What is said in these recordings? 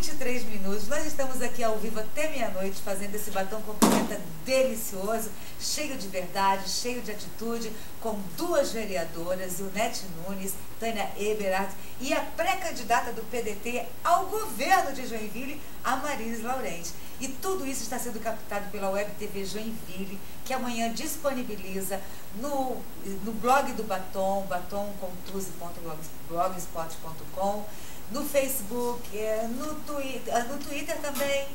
23 minutos. Nós estamos aqui ao vivo até meia-noite fazendo esse batom com pimenta delicioso, cheio de verdade, cheio de atitude, com duas vereadoras, Ionete Nunes, Tânia Eberhardt e a pré-candidata do PDT ao governo de Joinville, a Marise Laurenti. E tudo isso está sendo captado pela Web TV Joinville, que amanhã disponibiliza no, no blog do Batom, batomcontusi.blogspot.com, no Facebook, é, no Twitter, ah, no Twitter também,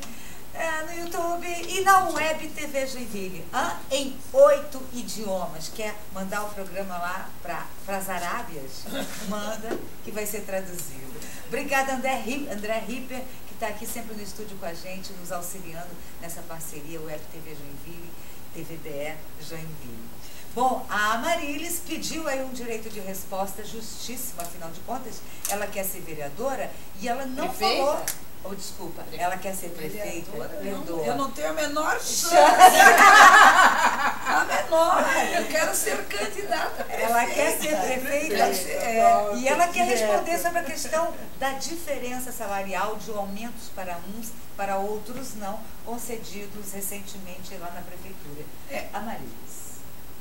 é, no YouTube e na Web TV Joinville, em oito idiomas. Quer mandar o programa lá para as Arábias? Manda, que vai ser traduzido. Obrigada, André, André Ripper, está aqui sempre no estúdio com a gente, nos auxiliando nessa parceria Web TV Joinville, TVDE Joinville. Bom, a Marilis pediu aí um direito de resposta justíssimo, afinal de contas, ela quer ser vereadora e ela não prefeita? falou. Oh, desculpa, ela quer ser prefeita? Não, eu não tenho a menor chance. a menor. Eu quero ser candidata. Prefeita. Ela quer ser prefeita. É, e ela quer responder sobre a questão da diferença salarial de aumentos para uns, para outros não, concedidos recentemente lá na prefeitura. É. A Marilis.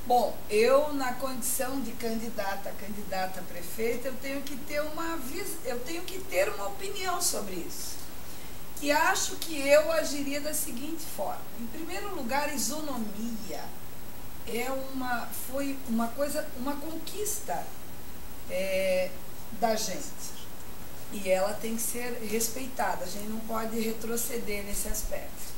Bom, eu na condição de candidata, candidata a prefeita, eu tenho que ter uma eu tenho que ter uma opinião sobre isso. E acho que eu agiria da seguinte forma. Em primeiro lugar, isonomia é uma, foi uma coisa, uma conquista é, da gente. E ela tem que ser respeitada, a gente não pode retroceder nesse aspecto.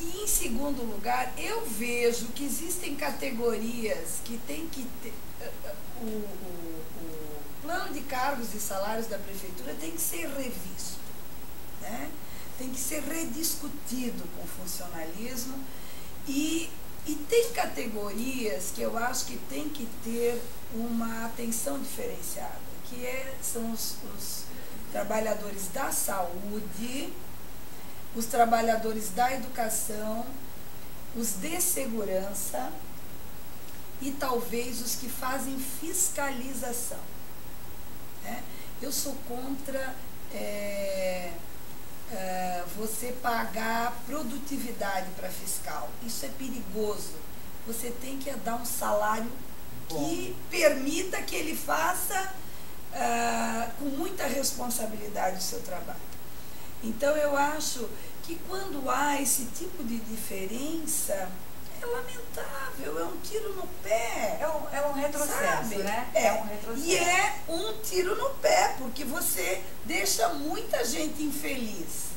E em segundo lugar, eu vejo que existem categorias que tem que ter. Eh, eh, o, o, o plano de cargos e salários da prefeitura tem que ser revisto né? tem que ser rediscutido com o funcionalismo e, e tem categorias que eu acho que tem que ter uma atenção diferenciada, que é, são os, os trabalhadores da saúde, os trabalhadores da educação, os de segurança e talvez os que fazem fiscalização. Né? Eu sou contra é, uh, você pagar produtividade para fiscal. Isso é perigoso. Você tem que dar um salário Bom. que permita que ele faça uh, com muita responsabilidade o seu trabalho. Então eu acho que quando há esse tipo de diferença, é lamentável, é um tiro no pé. É um, é um retrocesso, sabe? né? É. é um retrocesso. E é um tiro no pé, porque você deixa muita gente infeliz,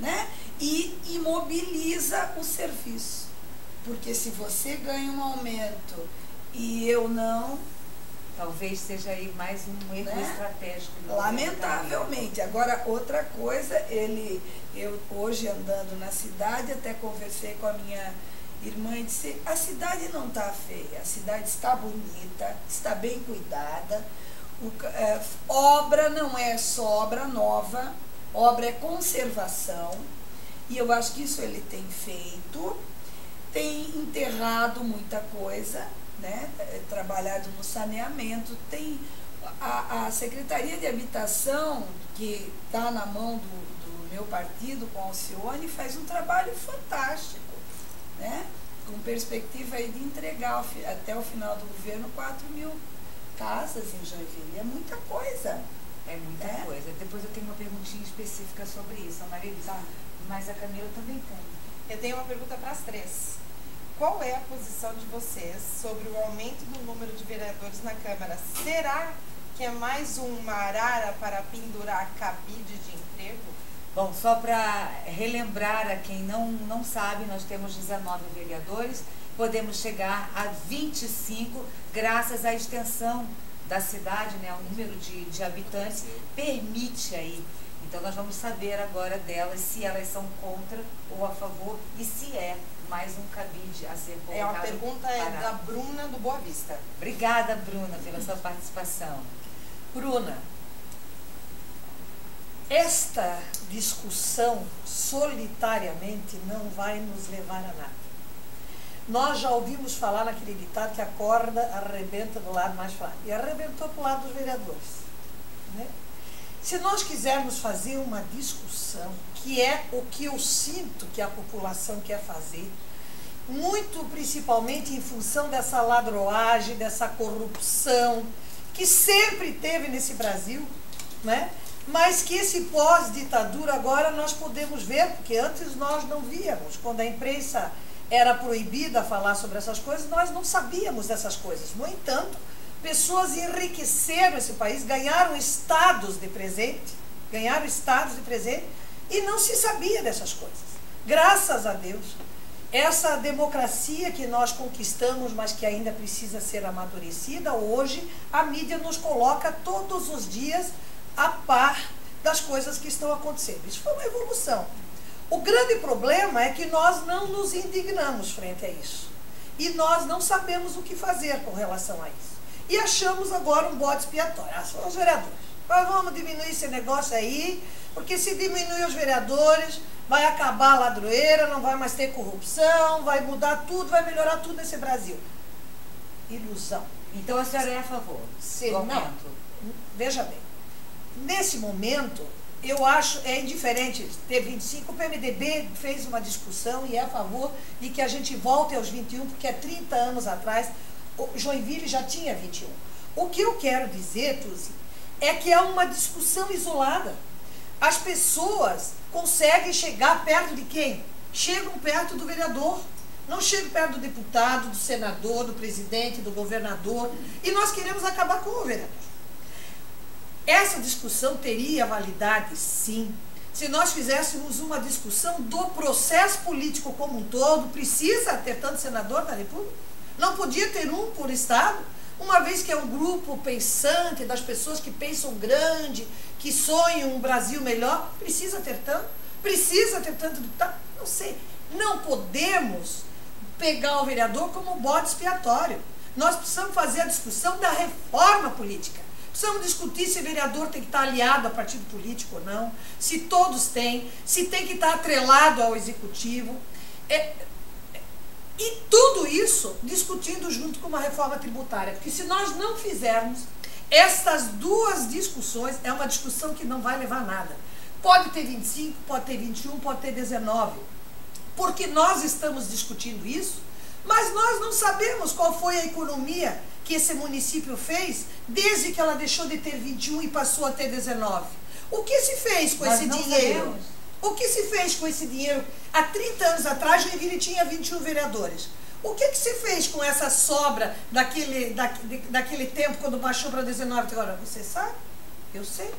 né? E imobiliza o serviço. Porque se você ganha um aumento e eu não, Talvez seja aí mais um erro né? estratégico. Lamentavelmente. Agora, outra coisa, ele, eu hoje andando na cidade, até conversei com a minha irmã e disse: a cidade não está feia, a cidade está bonita, está bem cuidada. O, é, obra não é só obra nova, obra é conservação. E eu acho que isso ele tem feito, tem enterrado muita coisa, né? É, trabalhado no saneamento, tem a, a Secretaria de Habitação, que está na mão do, do meu partido, com a Alcione, faz um trabalho fantástico né? com perspectiva aí de entregar até o final do governo 4 mil casas em Joinville. É muita coisa. É muita é? coisa. Depois eu tenho uma perguntinha específica sobre isso, a Maria tá. mas a Camila também tem. Eu tenho uma pergunta para as três. Qual é a posição de vocês sobre o aumento do número de vereadores na Câmara? Será que é mais uma arara para pendurar cabide de emprego? Bom, só para relembrar a quem não, não sabe, nós temos 19 vereadores, podemos chegar a 25 graças à extensão da cidade, né, o número de, de habitantes permite aí. Então nós vamos saber agora delas se elas são contra ou a favor e se é mais um cabide a ser colocado. É, uma pergunta é da Bruna do Boa Vista. Obrigada, Bruna, pela sua participação. Bruna, esta discussão solitariamente não vai nos levar a nada. Nós já ouvimos falar naquele ditado que a corda arrebenta do lado mais fraco. E arrebentou para o lado dos vereadores. Né? Se nós quisermos fazer uma discussão, que é o que eu sinto que a população quer fazer, muito principalmente em função dessa ladroagem, dessa corrupção que sempre teve nesse Brasil, né? mas que esse pós-ditadura agora nós podemos ver, porque antes nós não víamos, quando a imprensa era proibida falar sobre essas coisas, nós não sabíamos dessas coisas. No entanto, pessoas enriqueceram esse país, ganharam estados de presente, ganharam estados de presente e não se sabia dessas coisas. Graças a Deus, essa democracia que nós conquistamos, mas que ainda precisa ser amadurecida, hoje a mídia nos coloca todos os dias a par das coisas que estão acontecendo. Isso foi uma evolução. O grande problema é que nós não nos indignamos frente a isso. E nós não sabemos o que fazer com relação a isso. E achamos agora um bode expiatório. Ah, os vereadores. Nós vamos diminuir esse negócio aí, porque se diminuir os vereadores, vai acabar a ladroeira, não vai mais ter corrupção, vai mudar tudo, vai melhorar tudo nesse Brasil. Ilusão. Então a senhora é a favor Se, não, veja bem, nesse momento, eu acho, é indiferente ter 25, o PMDB fez uma discussão e é a favor de que a gente volte aos 21, porque há 30 anos atrás, Joinville já tinha 21. O que eu quero dizer, Tuzi, é que é uma discussão isolada. As pessoas conseguem chegar perto de quem? Chegam perto do vereador. Não chegam perto do deputado, do senador, do presidente, do governador. E nós queremos acabar com o vereador. Essa discussão teria validade, sim. Se nós fizéssemos uma discussão do processo político como um todo, precisa ter tanto senador da República? Não podia ter um por Estado? Uma vez que é um grupo pensante, das pessoas que pensam grande, que sonham um Brasil melhor, precisa ter tanto? Precisa ter tanto deputado? Não sei. Não podemos pegar o vereador como bode expiatório. Nós precisamos fazer a discussão da reforma política. Precisamos discutir se vereador tem que estar aliado a partido político ou não, se todos têm, se tem que estar atrelado ao executivo. É, e tudo isso discutindo junto com uma reforma tributária. Porque se nós não fizermos essas duas discussões, é uma discussão que não vai levar a nada. Pode ter 25, pode ter 21, pode ter 19. Porque nós estamos discutindo isso, mas nós não sabemos qual foi a economia que esse município fez desde que ela deixou de ter 21 e passou a ter 19. O que se fez com Nós esse dinheiro? sabemos. O que se fez com esse dinheiro? Há 30 anos atrás, Joinville tinha 21 vereadores. O que, que se fez com essa sobra daquele, da, daquele tempo, quando baixou para 19? Agora, você sabe? Eu sei.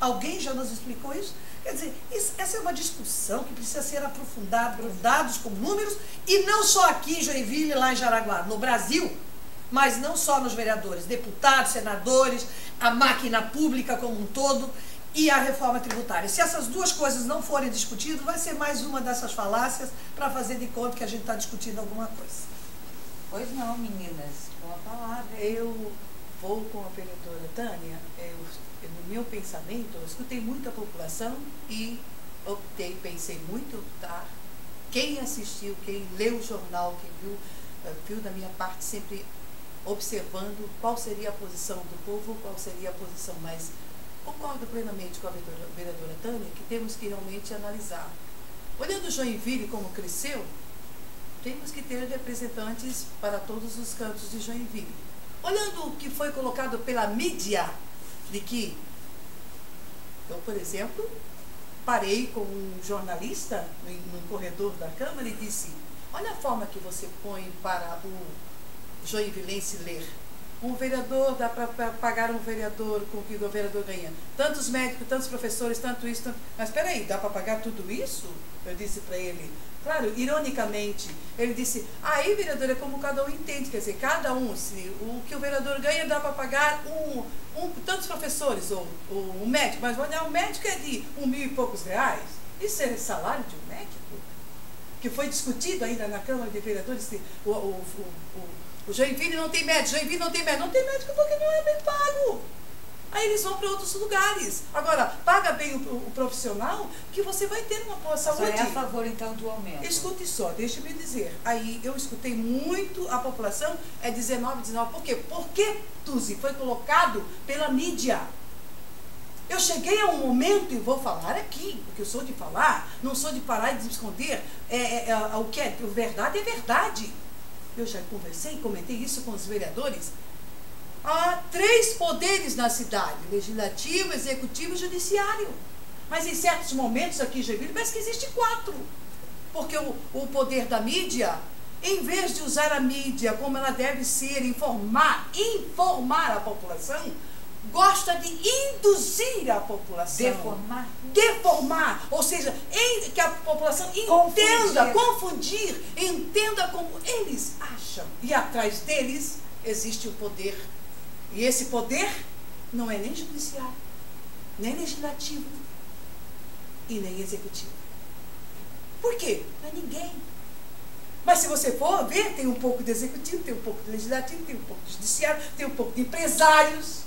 Alguém já nos explicou isso? Quer dizer, isso- essa é uma discussão que precisa ser aprofundada dados, com números, e não só aqui em Joinville lá em Jaraguá, no Brasil, mas não só nos vereadores, deputados, senadores, a máquina pública como um todo e a reforma tributária. Se essas duas coisas não forem discutidas, vai ser mais uma dessas falácias para fazer de conta que a gente está discutindo alguma coisa. Pois não, meninas, com a palavra. Eu vou com a vereadora Tânia. Eu, no meu pensamento, eu escutei muito a população e optei, pensei muito, tá? Quem assistiu, quem leu o jornal, quem viu, eh, viu da minha parte sempre observando qual seria a posição do povo, qual seria a posição mais. Concordo plenamente com a vereadora, vereadora Tânia que temos que realmente analisar. Olhando Joinville como cresceu, temos que ter representantes para todos os cantos de Joinville. Olhando o que foi colocado pela mídia, de que eu, por exemplo, parei com um jornalista no, corredor da Câmara e disse: Olha a forma que você põe para o joinvilense ler. Um vereador, dá para pagar um vereador com o que o vereador ganha. Tantos médicos, tantos professores, tanto isso, tanto... Mas espera aí, dá para pagar tudo isso? Eu disse para ele. Claro, ironicamente, ele disse, aí vereador é como cada um entende, quer dizer, cada um, se o que o vereador ganha dá para pagar um, um, tantos professores, ou, ou um médico, mas olha, o médico é de um mil e poucos reais. Isso é salário de um médico? Que foi discutido ainda na Câmara de Vereadores, o, o, o, o o Joinville não tem médico, Joinville não tem médico, não tem médico porque não é bem pago. Aí eles vão para outros lugares. Agora, paga bem o, o, profissional que você vai ter uma boa saúde. Você é a favor, então, do aumento? Escute só, deixa-me dizer. Aí eu escutei muito a população, é 19, 19. Por quê? Porque, Tuzi, foi colocado pela mídia. Eu cheguei a um momento, e vou falar aqui, porque eu sou de falar, não sou de parar e de esconder. É, é, é, o que é verdade é verdade. Eu já conversei, comentei isso com os vereadores. Há três poderes na cidade: legislativo, executivo e judiciário. Mas em certos momentos aqui em Joinville parece que existe quatro. Porque o, o poder da mídia, em vez de usar a mídia como ela deve ser, informar, informar a população, gosta de induzir a população. Deformar. Deformar. Ou seja, em, que a população entenda, confundir. confundir, entenda como eles acham. E atrás deles existe o poder. E esse poder não é nem judiciário, nem legislativo e nem executivo. Por quê? Não é ninguém. Mas se você for ver, tem um pouco de executivo, tem um pouco de legislativo, tem um pouco de judiciário, tem um pouco de empresários.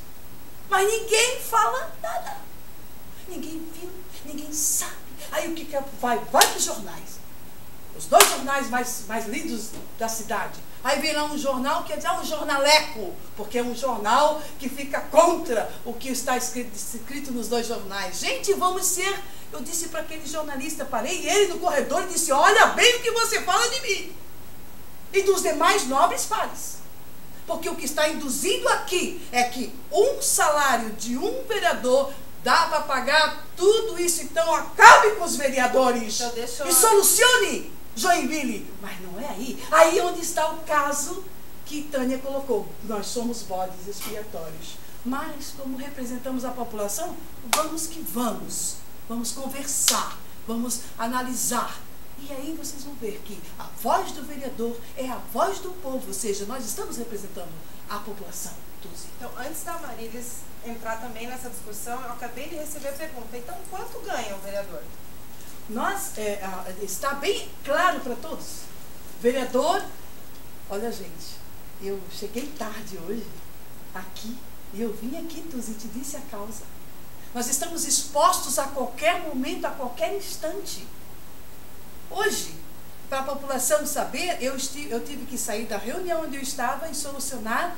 Mas ninguém fala nada. Ninguém viu, ninguém sabe. Aí o que, que é? vai? Vai para os jornais. Os dois jornais mais, mais lindos da cidade. Aí vem lá um jornal que é um jornaleco, porque é um jornal que fica contra o que está escrito, escrito nos dois jornais. Gente, vamos ser. Eu disse para aquele jornalista, parei ele no corredor e disse: Olha bem o que você fala de mim. E dos demais nobres pares. Porque o que está induzindo aqui é que um salário de um vereador dá para pagar tudo isso. Então acabe com os vereadores então, eu... e solucione Joinville. Mas não é aí. Aí onde está o caso que Tânia colocou. Nós somos bodes expiatórios. Mas, como representamos a população, vamos que vamos. Vamos conversar, vamos analisar, e aí vocês vão ver que a voz do vereador é a voz do povo, ou seja, nós estamos representando a população. Então, antes da Marilis entrar também nessa discussão, eu acabei de receber a pergunta. Então, quanto ganha o vereador? Nós, é, está bem claro para todos. Vereador, olha gente, eu cheguei tarde hoje aqui e eu vim aqui, Tuzi, e te disse a causa. Nós estamos expostos a qualquer momento, a qualquer instante. Hoje, para a população saber, eu, eu tive que sair da reunião onde eu estava e solucionar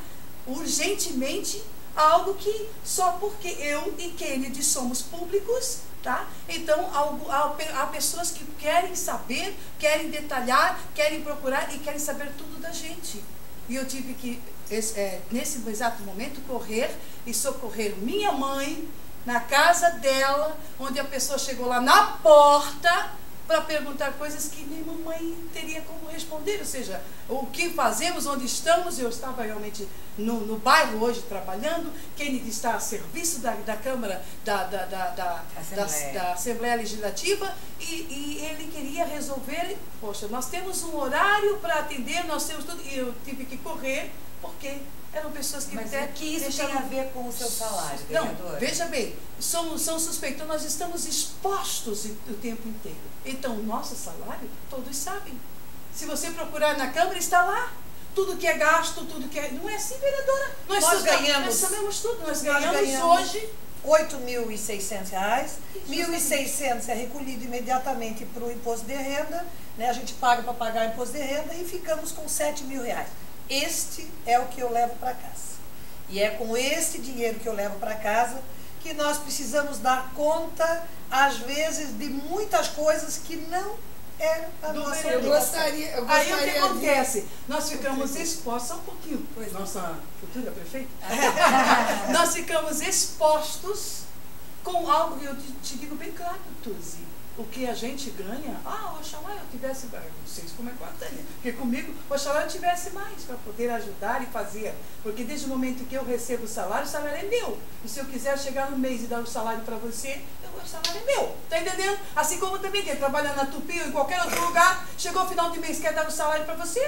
urgentemente algo que só porque eu e Kennedy somos públicos, tá? Então algo, há, há pessoas que querem saber, querem detalhar, querem procurar e querem saber tudo da gente. E eu tive que, é, nesse exato momento, correr e socorrer minha mãe na casa dela, onde a pessoa chegou lá na porta para perguntar coisas que nem mamãe teria como responder. Ou seja, o que fazemos, onde estamos. Eu estava realmente no, no bairro hoje trabalhando. Kennedy está a serviço da, da Câmara, da, da, da, Assembleia. da Assembleia Legislativa, e, e, ele queria resolver. Poxa, nós temos um horário para atender, nós temos tudo. E eu tive que correr, porque eram pessoas que Mas que isso tem a ver com o seu salário, Não, veja bem, são, são suspeitos, nós estamos expostos o tempo inteiro. Então, o nosso salário, todos sabem. Se você procurar na Câmara, está lá. Tudo que é gasto, tudo que é. Não é assim, vereadora. Nós, nós ganhamos. Nós sabemos tudo. Nós, nós ganhamos, ganhamos hoje. R$ 8.600. R$ 1.600 é recolhido imediatamente para o imposto de renda. Né? A gente paga para pagar o imposto de renda e ficamos com R$ mil reais. Este é o que eu levo para casa. E é com este dinheiro que eu levo para casa que nós precisamos dar conta, às vezes, de muitas coisas que não é a Do nossa eu gostaria, eu gostaria Aí o que acontece? Nós ficamos expostos, só um pouquinho, pois nossa futura prefeita, nós ficamos expostos com algo, que eu te digo bem claro, Tuzi o que a gente ganha, ah, oxalá eu tivesse, não sei como é que eu porque comigo, oxalá eu tivesse mais para poder ajudar e fazer. Porque desde o momento que eu recebo o salário, o salário é meu. E se eu quiser chegar no mês e dar o salário para você, o salário é meu. Tá entendendo? Assim como também quem trabalha na Tupi ou em qualquer outro lugar, chegou o final de mês quer dar o salário para você,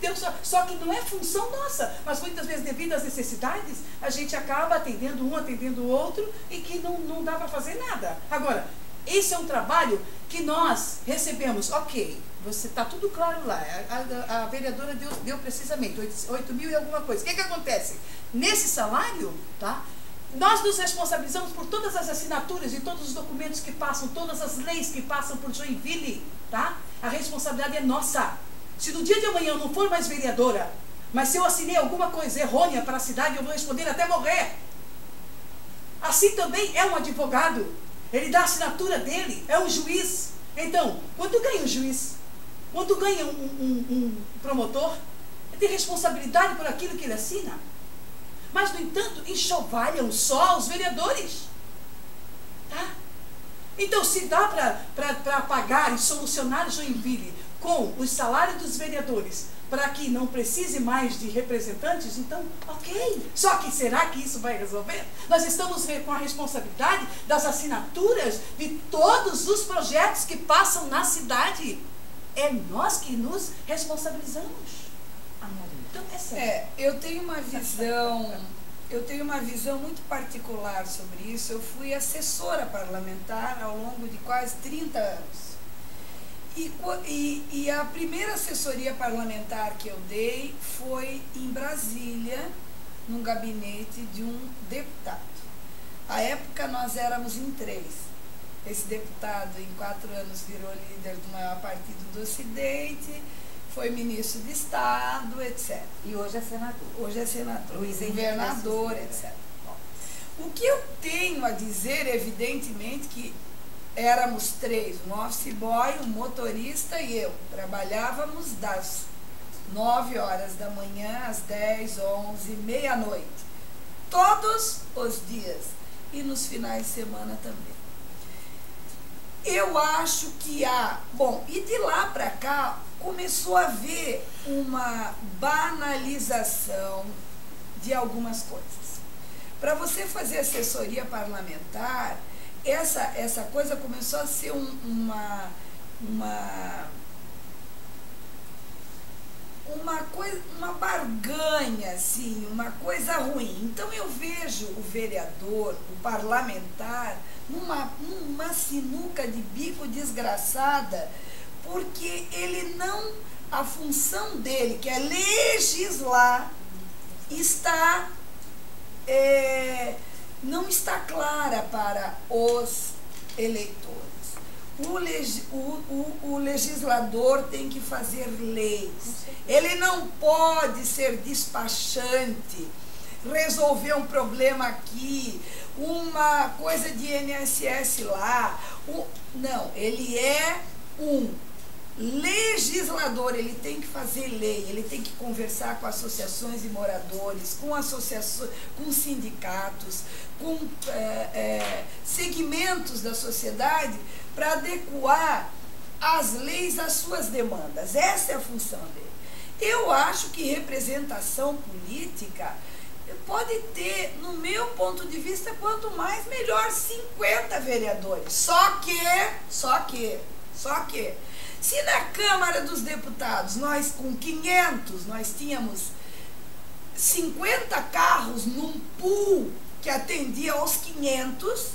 Deus, só que não é função nossa. Mas muitas vezes, devido às necessidades, a gente acaba atendendo um, atendendo o outro e que não, não dá para fazer nada. Agora, esse é um trabalho que nós recebemos, ok, você está tudo claro lá. A, a, a vereadora deu, deu, precisamente 8, 8 mil e alguma coisa. O que, que acontece? Nesse salário, tá? Nós nos responsabilizamos por todas as assinaturas e todos os documentos que passam, todas as leis que passam por Joinville, tá? A responsabilidade é nossa. Se no dia de amanhã eu não for mais vereadora, mas se eu assinei alguma coisa errônea para a cidade, eu vou responder até morrer. Assim também é um advogado. Ele dá a assinatura dele, é um juiz. Então, quando ganha um juiz, quando ganha um, um, um promotor, ele tem responsabilidade por aquilo que ele assina. Mas, no entanto, enxovalham só os vereadores. Tá? Então, se dá para pagar e solucionar Joinville com o salário dos vereadores, para que não precise mais de representantes, então, ok. Só que será que isso vai resolver? Nós estamos com a responsabilidade das assinaturas de todos os projetos que passam na cidade. É nós que nos responsabilizamos. Então, é sério. É, eu tenho uma visão, eu tenho uma visão muito particular sobre isso. Eu fui assessora parlamentar ao longo de quase 30 anos. E, e, e, a primeira assessoria parlamentar que eu dei foi em Brasília, num gabinete de um deputado. À época nós éramos em três. Esse deputado, em quatro anos, virou líder do maior partido do Ocidente, foi ministro de Estado, etc. E hoje é senador. Hoje é senador, Luiz governador, etc. Bom, o que eu tenho a dizer, evidentemente, que éramos três, um office boy, um motorista e eu. Trabalhávamos das 9 horas da manhã às 10, 11, meia-noite. Todos os dias. E nos finais de semana também. Eu acho que há. Bom, e de lá para cá começou a haver uma banalização de algumas coisas. Para você fazer assessoria parlamentar, essa, essa coisa começou a ser um, uma, uma, uma, coisa, uma barganha, assim, uma coisa ruim. Então eu vejo o vereador, o parlamentar, numa, numa sinuca de bico desgraçada, porque ele não, a função dele, que é legislar, está é, não está clara para os eleitores. O, leg, o, o, o, legislador tem que fazer leis. Ele não pode ser despachante, resolver um problema aqui, uma coisa de INSS lá. Não, ele é um legislador, ele tem que fazer lei, ele tem que conversar com associações de moradores, com associações, com sindicatos, com é, é, segmentos da sociedade para adequar as leis às suas demandas. Essa é a função dele. Eu acho que representação política pode ter, no meu ponto de vista, quanto mais melhor, 50 vereadores. Só que, só que, só que, se na Câmara dos Deputados nós com 500, nós tínhamos 50 carros num pool que atendia aos 500,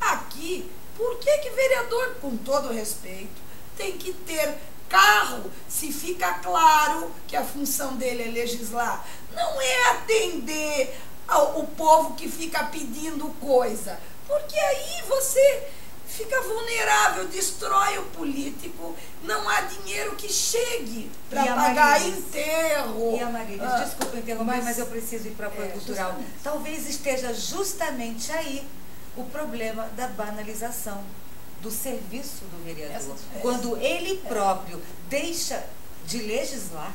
aqui, por que que vereador, com todo respeito, tem que ter carro se fica claro que a função dele é legislar? Não é atender ao, o povo que fica pedindo coisa, porque aí você fica vulnerável, destrói o político, não há dinheiro que chegue para pagar Marilis, enterro. E a Marília, Ah, desculpa interromper, mas, mas- eu preciso ir para apoio É, cultural. justamente. Talvez esteja justamente aí o problema da banalização do serviço do vereador. Quando ele próprio deixa de legislar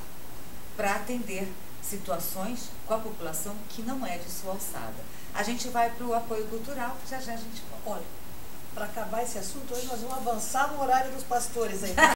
para atender situações com a população que não é de sua alçada. A gente vai para o apoio cultural, já já a gente volta. Olha, para acabar esse assunto, hoje nós vamos avançar no horário dos pastores aí.